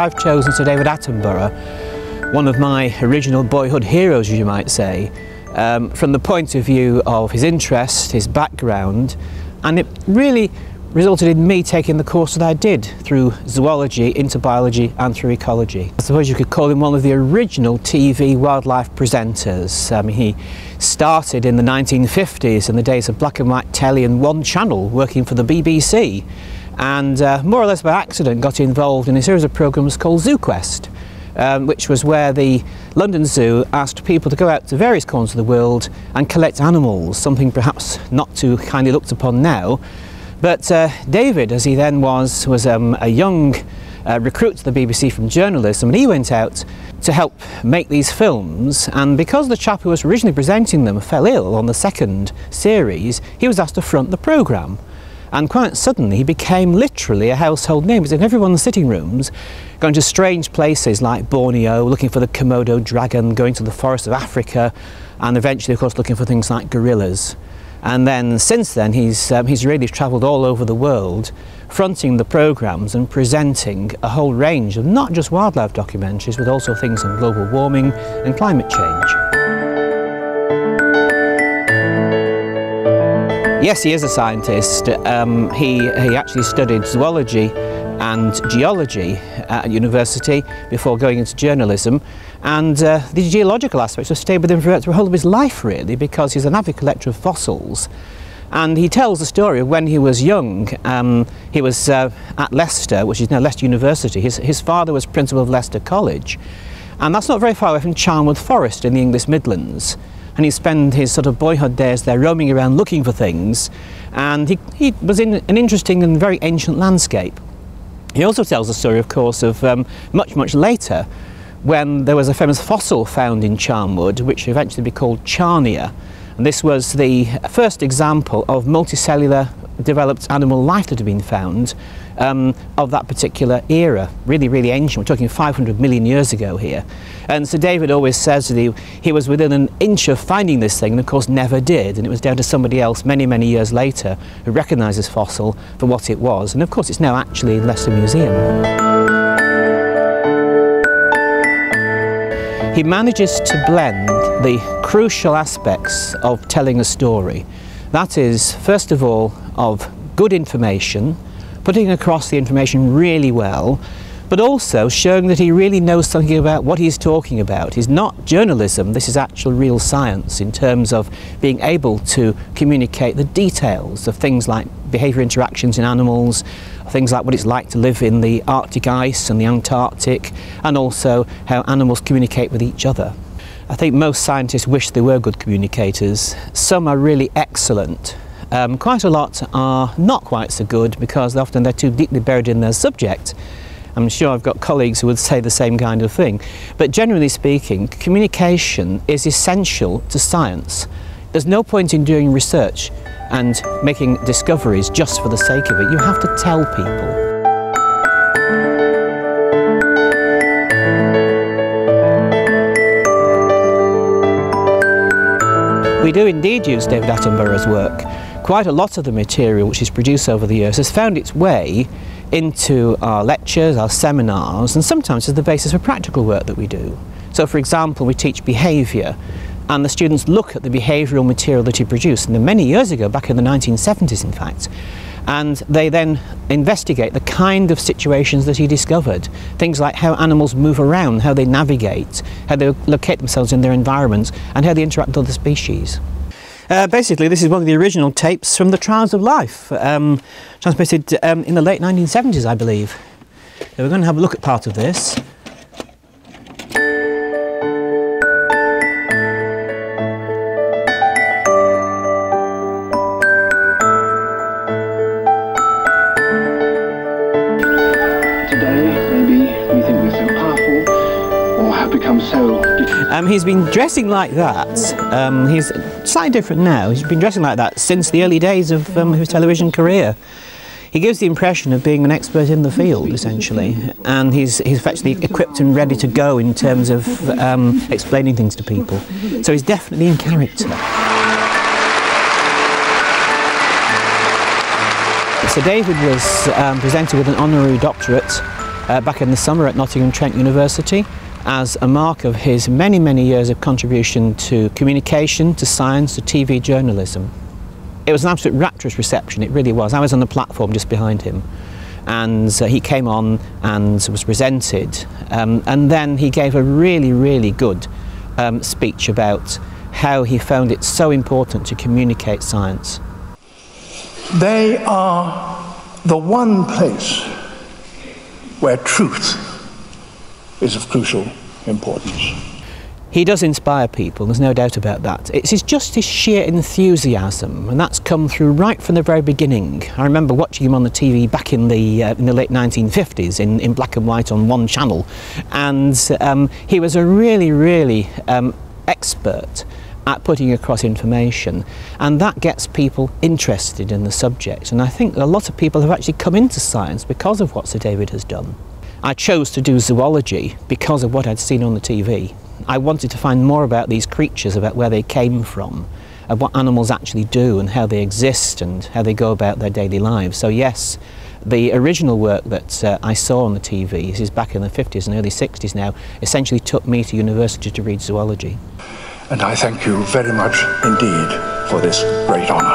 I've chosen Sir David Attenborough, one of my original boyhood heroes, you might say, um, from the point of view of his interest, his background, and it really resulted in me taking the course that I did through zoology, into biology and through ecology. I suppose you could call him one of the original TV wildlife presenters. Um, he started in the 1950s in the days of black and white telly and one channel working for the BBC and uh, more or less by accident got involved in a series of programs called ZooQuest um, which was where the London Zoo asked people to go out to various corners of the world and collect animals, something perhaps not too kindly looked upon now. But uh, David, as he then was, was um, a young uh, recruit to the BBC from journalism, and he went out to help make these films. And because the chap who was originally presenting them fell ill on the second series, he was asked to front the programme. And quite suddenly he became literally a household name. Was in everyone's sitting rooms, going to strange places like Borneo, looking for the Komodo dragon, going to the forests of Africa, and eventually, of course, looking for things like gorillas. And then since then, he's, um, he's really travelled all over the world, fronting the programmes and presenting a whole range of not just wildlife documentaries, but also things on global warming and climate change. Yes, he is a scientist. Um, he, he actually studied zoology and geology at university before going into journalism. And uh, the geological aspects have stayed with him throughout the whole of his life, really, because he's an avid collector of fossils. And he tells the story of when he was young. Um, he was uh, at Leicester, which is now Leicester University. His, his father was principal of Leicester College. And that's not very far away from Charnwood Forest in the English Midlands and he spent his sort of boyhood days there roaming around looking for things and he, he was in an interesting and very ancient landscape. He also tells the story of course of um, much much later when there was a famous fossil found in Charnwood which eventually be called Charnia and this was the first example of multicellular developed animal life that had been found um, of that particular era, really, really ancient. We're talking 500 million years ago here. And so David always says that he, he was within an inch of finding this thing and of course never did. And it was down to somebody else many, many years later who recognised this fossil for what it was. And of course it's now actually in Leicester Museum. He manages to blend the crucial aspects of telling a story. That is, first of all, of good information, putting across the information really well, but also showing that he really knows something about what he's talking about. He's not journalism, this is actual real science in terms of being able to communicate the details of things like behaviour interactions in animals, things like what it's like to live in the Arctic ice and the Antarctic, and also how animals communicate with each other. I think most scientists wish they were good communicators. Some are really excellent um, quite a lot are not quite so good because often they're too deeply buried in their subject. I'm sure I've got colleagues who would say the same kind of thing. But generally speaking, communication is essential to science. There's no point in doing research and making discoveries just for the sake of it. You have to tell people. We do indeed use David Attenborough's work quite a lot of the material which is produced over the years has found its way into our lectures, our seminars, and sometimes is the basis for practical work that we do. So for example, we teach behaviour, and the students look at the behavioural material that he produced, and many years ago, back in the 1970s in fact, and they then investigate the kind of situations that he discovered. Things like how animals move around, how they navigate, how they locate themselves in their environments, and how they interact with other species. Uh, basically, this is one of the original tapes from the Trials of Life, um, transmitted um, in the late 1970s, I believe. We're going to have a look at part of this. Um, he's been dressing like that. Um, he's slightly different now. He's been dressing like that since the early days of um, his television career. He gives the impression of being an expert in the field, essentially, and he's, he's actually equipped and ready to go in terms of um, explaining things to people. So he's definitely in character. So David was um, presented with an honorary doctorate uh, back in the summer at Nottingham Trent University as a mark of his many, many years of contribution to communication, to science, to TV journalism. It was an absolute rapturous reception, it really was. I was on the platform just behind him and uh, he came on and was presented um, and then he gave a really, really good um, speech about how he found it so important to communicate science. They are the one place where truth is of crucial importance. He does inspire people, there's no doubt about that. It's just his sheer enthusiasm, and that's come through right from the very beginning. I remember watching him on the TV back in the, uh, in the late 1950s in, in black and white on one channel, and um, he was a really, really um, expert at putting across information, and that gets people interested in the subject. And I think a lot of people have actually come into science because of what Sir David has done. I chose to do zoology because of what I'd seen on the TV. I wanted to find more about these creatures, about where they came from, of what animals actually do and how they exist and how they go about their daily lives. So yes, the original work that uh, I saw on the TV, this is back in the 50s and early 60s now, essentially took me to university to read zoology. And I thank you very much indeed for this great honour.